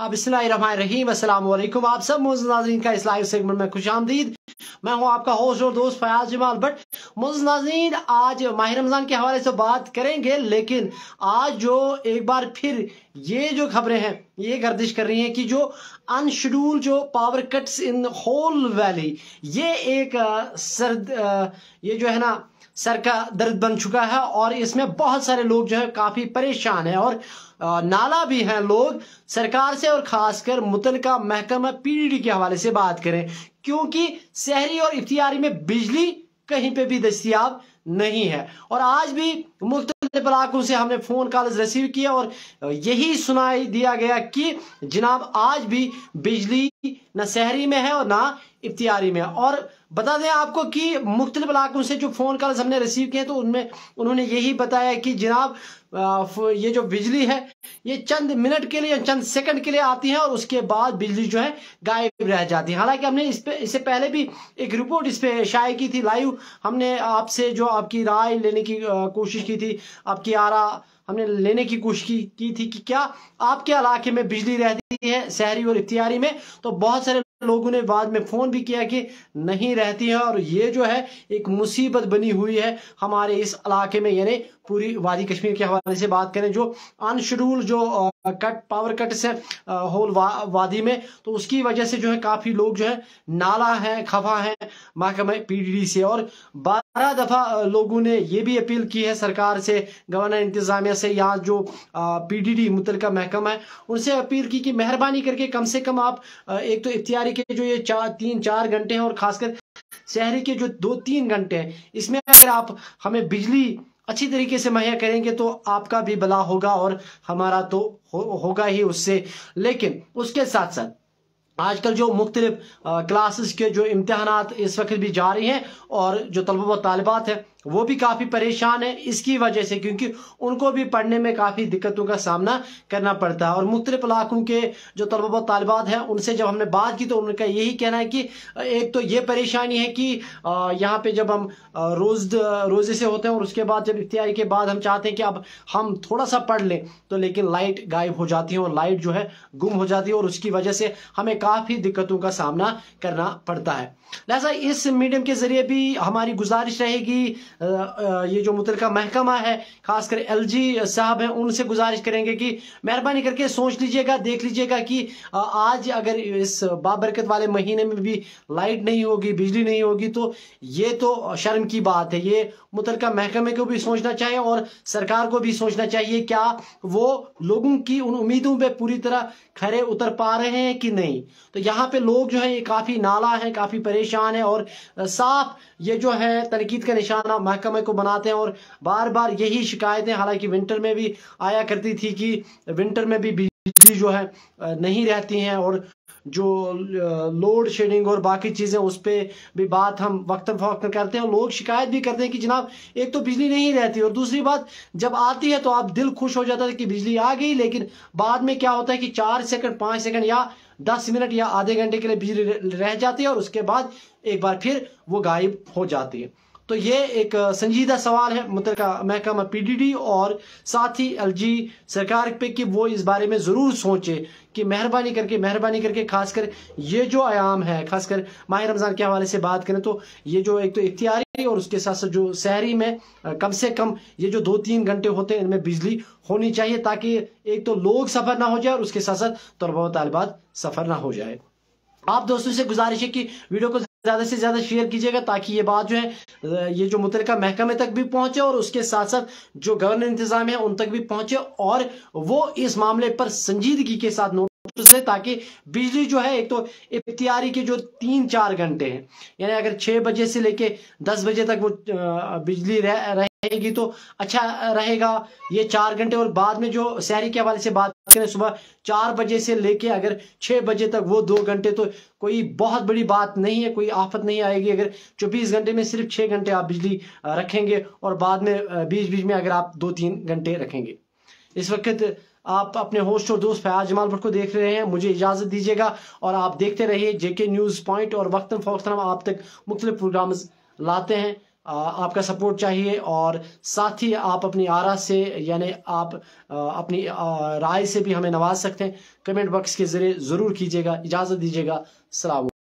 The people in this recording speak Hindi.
अब रहीम अस्सलाम आप सब नाजरीन का इस लाइव सेगमेंट में खुश आमदीद मैं हूँ आपका होस्ट और दोस्त फयाज जमाल। बट मोज नाजरीन, आज माह रमज़ान के हवाले से बात करेंगे, लेकिन आज जो एक बार फिर ये जो खबरें हैं, ये गर्दिश कर रही हैं कि जो अनशेड्यूल जो power cuts in whole valley, ये एक सर्द ये जो है ना सर का दर्द बन चुका है और इसमें बहुत सारे लोग जो है काफ़ी परेशान है और नाला भी हैं लोग सरकार से और खासकर मुतलका महकमा पीडीडी के हवाले से बात करें, क्योंकि शहरी और इफ्तियारी में बिजली कहीं पे भी दस्तियाब नहीं है। और आज भी मुख्त इलाकों से हमने फ़ोन कॉल रिसीव किया और यही सुनाई दिया गया कि जनाब आज भी बिजली न शहरी में है और ना इफ्तियारी में और बता दें आपको कि मुख्तलिफ़ इलाकों से जो फ़ोन कॉल्स हमने रिसीव किए तो उनमें उन्होंने यही बताया कि जनाब ये जो बिजली है, ये चंद मिनट के लिए चंद सेकंड के लिए आती है और उसके बाद बिजली जो है गायब रह जाती है। हालाँकि हमने इस पे, इससे पहले भी एक रिपोर्ट इस पे शाये की थी लाइव हमने आपसे जो आपकी राय लेने की कोशिश की थी, आपकी आरा हमने लेने की कोशिश की, की थी कि क्या आपके इलाके में बिजली रहती है शहरी और इख्तियारी में तो बहुत सारे लोगों ने बाद में फ़ोन भी किया कि नहीं रहती है और ये जो है एक मुसीबत बनी हुई है हमारे इस इलाके में। यानी पूरी वादी कश्मीर के हवाले से बात करें जो अनशेड्यूल जो कट पावर कट से होल वा, वादी में तो उसकी वजह से जो है काफ़ी लोग जो है नाला है खफा है महकमा पीडीडी से। और बारह दफ़ा लोगों ने ये भी अपील की है सरकार से गवर्नर इंतज़ामिया से यहाँ जो पीडीडी मुतल महकमा है उनसे अपील की कि मेहरबानी करके कम से कम आप एक तो इख्तियारी शहरी के जो ये चार तीन चार घंटे हैं और खासकर शहरी के जो दो तीन घंटे हैं इसमें अगर आप हमें बिजली अच्छी तरीके से मुहैया करेंगे तो आपका भी भला होगा और हमारा तो हो, होगा ही उससे। लेकिन उसके साथ साथ आजकल जो मुख्तलिफ़ क्लासेस के जो इम्तहान इस वक्त भी जारी हैं और जो तलबा व तालिबात हैं वो भी काफ़ी परेशान है इसकी वजह से, क्योंकि उनको भी पढ़ने में काफ़ी दिक्कतों का सामना करना पड़ता है। और मुख्तलिफ़ इलाकों के जो तलबा तलबात हैं, उनसे जब हमने बात की तो उनका यही कहना है कि, एक तो ये परेशानी है कि यहाँ पे जब हम रोज़, रोज़े से होते हैं और उसके बाद जब इख्तियारी के बाद हम चाहते हैं कि अब हम थोड़ा सा पढ़ लें तो लेकिन लाइट गायब हो जाती है और लाइट जो है गुम हो जाती है और उसकी वजह से हमें काफ़ी दिक्कतों का सामना करना पड़ता है। लिहाजा इस मीडियम के ज़रिए भी हमारी गुजारिश रहेगी ये जो मुतलका महकमा है, खासकर एल जी साहब हैं, उनसे गुजारिश करेंगे कि मेहरबानी करके सोच लीजिएगा, देख लीजिएगा कि आज अगर इस बाबरकत वाले महीने में भी लाइट नहीं होगी, बिजली नहीं होगी तो ये तो शर्म की बात है। ये मुतलका महकमे को भी सोचना चाहिए और सरकार को भी सोचना चाहिए, क्या वो लोगों की उन उम्मीदों पर पूरी तरह खरे उतर पा रहे हैं कि नहीं? तो यहाँ पे लोग जो है, ये काफ़ी नाला है, काफ़ी परेशान है और साफ़ ये जो है, तनकीद का निशाना महकमे को बनाते हैं और बार बार यही शिकायतें, हालाँकि विंटर में भी आया करती थी कि विंटर में भी बिजली जो है नहीं रहती हैं और जो लोड शेडिंग और बाकी चीज़ें उस पर भी बात हम वक्त वक्त करते हैं और लोग शिकायत भी करते हैं कि जनाब, एक तो बिजली नहीं रहती और दूसरी बात, जब आती है तो आप दिल खुश हो जाता है कि बिजली आ गई, लेकिन बाद में क्या होता है कि चार सेकंड, पाँच सेकंड या दस मिनट या आधे घंटे के लिए बिजली रह जाती है और उसके बाद एक बार फिर वो गायब हो जाती है। तो ये एक संजीदा सवाल है मतलब महकमा पीडीडी और साथ ही एलजी सरकार पे कि वो इस बारे में ज़रूर सोचे कि मेहरबानी करके मेहरबानी करके खासकर ये जो आयाम है, खासकर माह रमज़ान के हवाले से बात करें तो ये जो एक तो इख्तियारी और उसके साथ साथ जो शहरी में कम से कम ये जो दो तीन घंटे होते हैं, इनमें बिजली होनी चाहिए ताकि एक तो लोग सफ़र ना हो जाए और उसके साथ साथ तलबा तालिबात सफ़र ना हो जाए। आप दोस्तों से गुजारिश है कि वीडियो को ज़्यादा से ज़्यादा शेयर कीजिएगा ताकि ये बात जो है ये जो मुतल महकमे तक भी पहुँचे और उसके साथ साथ जो गवर्नर इंतज़ाम है उन तक भी पहुँचे और वो इस मामले पर संजीदगी के साथ नोटिस ताकि बिजली जो है एक तो इफ्तियारी के जो तीन चार घंटे हैं यानी अगर छह बजे से लेके दस बजे तक वो बिजली रह, रहेगी तो अच्छा रहेगा ये चार घंटे और बाद में जो शहरी के हवाले से बात करें सुबह चार बजे से लेके अगर छह बजे तक वो दो घंटे तो कोई बहुत बड़ी बात नहीं है, कोई आफत नहीं आएगी। अगर चौबीस घंटे में सिर्फ़ छह घंटे आप बिजली रखेंगे और बाद में बीच बीच में अगर आप दो तीन घंटे रखेंगे। इस वक्त आप अपने होस्ट और दोस्त फयाज जमाल भट्ट को देख रहे हैं। मुझे इजाज़त दीजिएगा और आप देखते रहिए जेके न्यूज़ पॉइंट और वक्तन फ़ौक्तन आप तक मुख्तलिफ़ प्रोग्राम लाते हैं। आपका सपोर्ट चाहिए और साथ ही आप अपनी आरा से, यानी आप अपनी राय से भी हमें नवाज़ सकते हैं। कमेंट बॉक्स के ज़रिए ज़रूर कीजिएगा, इजाज़त दीजिएगा। सलाम